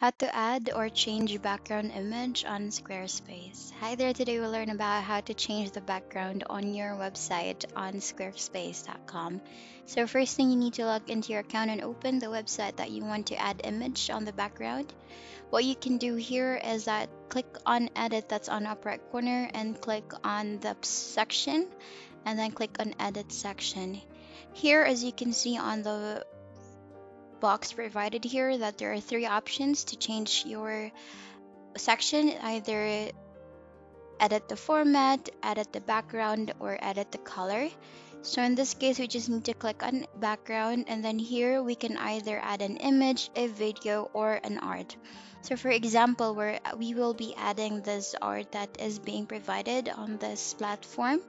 How to add or change background image on Squarespace. Hi there, today we'll learn about how to change the background on your website on squarespace.com. So first thing you need to log into your account and open the website that you want to add image on the background. What you can do here is that click on edit that's on upper right corner and click on the section and then click on edit section. Here as you can see on the box provided here that there are three options to change your section either edit the format, edit the background, or edit the color. So in this case, we just need to click on background and then here we can either add an image, a video, or an art. So for example, where we will be adding this art that is being provided on this platform.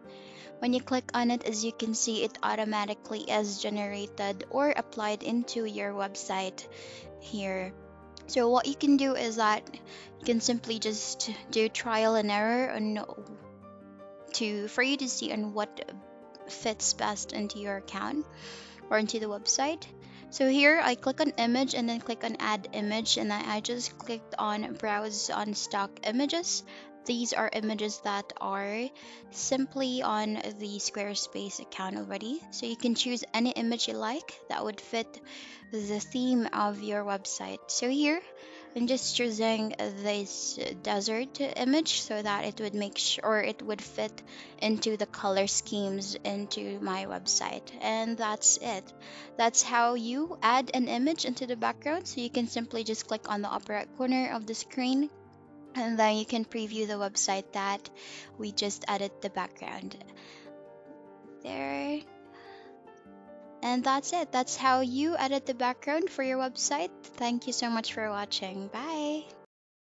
When you click on it, as you can see, it automatically is generated or applied into your website here. So what you can do is that you can simply just do trial and error on to for you to see on what fits best into your account or into the website. So here I click on image and then click on add image and I just clicked on browse on stock images these are images that are simply on the Squarespace account already. So you can choose any image you like that would fit the theme of your website. So here, I'm just choosing this desert image so that it would make sure it would fit into the color schemes into my website. And that's it. That's how you add an image into the background. So you can simply just click on the upper right corner of the screen, and then you can preview the website that we just added the background there and that's it. That's how you edit the background for your website. Thank you so much for watching. Bye